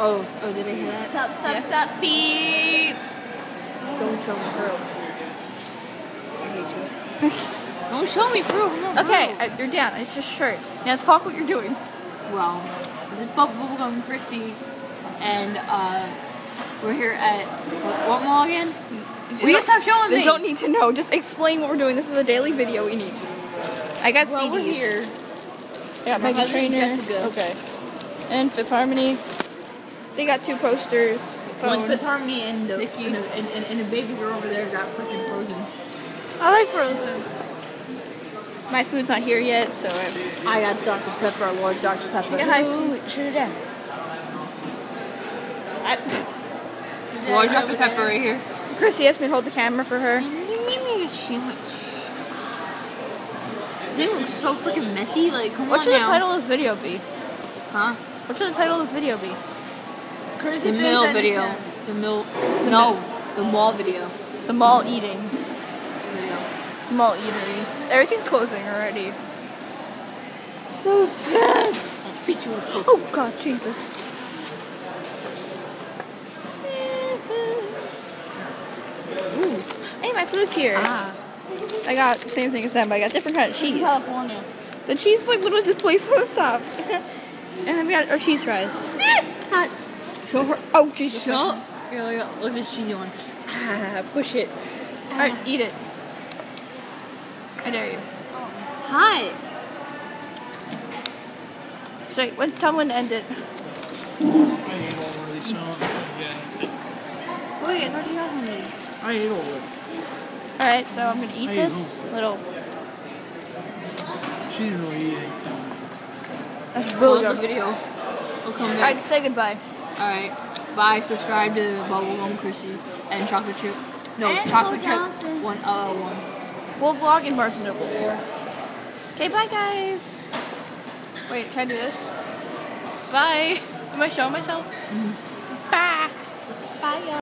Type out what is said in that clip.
Oh, oh, did I hear that? Sup, sup, Yeah. sup, beats. Don't show me through. I hate you. Don't show me through. I'm Okay, through. uh, you're down. It's just shirt. Now talk what you're doing. Well, this is Bubble Bubblegum Chrissy, and uh, we're here at what, what mall again? Will you stop showing They don't need to know. Just explain what we're doing. This is a daily video we need. I got Well, CDs. we're here. I got My Meghan cousin Trainor. Jessica. Okay. And Fifth Harmony. They got two posters. One's phone. Fifth Harmony and the and, the- and, and, and the baby girl over there got freaking frozen. I like Frozen. My food's not here yet, so I I got Dr. Pepper, Lord Dr. Pepper. Yeah, hi. Ooh, shut it down. I, Lord Dr. Pepper right here. Chrissy asked me to hold the camera for her. Give me a sandwich. This thing looks so freaking messy. Like, come What on should the title of this video be? Huh? What should the title of this video be? The mill video. The mill. No, the mall video. The mall eating. video. Mall eatery. Everything's closing already. So sad. Beat you with Oh god, Jesus. Hey, my food's here. Ah. I got the same thing as them, but I got different kind of cheese. California. The cheese like literally just placed on the top. and then we got our cheese fries. Hot. Show her. Oh, Jesus. Show. Yeah, yeah. Look at this cheesy one. Ah, push it. Alright, eat it. I dare you. It's hot. So, when, tell when to end it. I ate all so I don't get anything. Wait, I thought you guys wanted. I ate all of it. Alright, so I'm gonna eat Hey, this little. She didn't really eat anything. That's really the good. video. We'll come Alright, say goodbye. Alright. Bye. Subscribe to Bubblegum Chrissy and Chocolate Chip. No, And Chocolate Bo Chip. Johnson. One, uh, one. We'll vlog in Barnes and Nobles. Okay, bye guys. Wait, can I do this? Bye. Am I showing myself? Bye. Bye, y'all.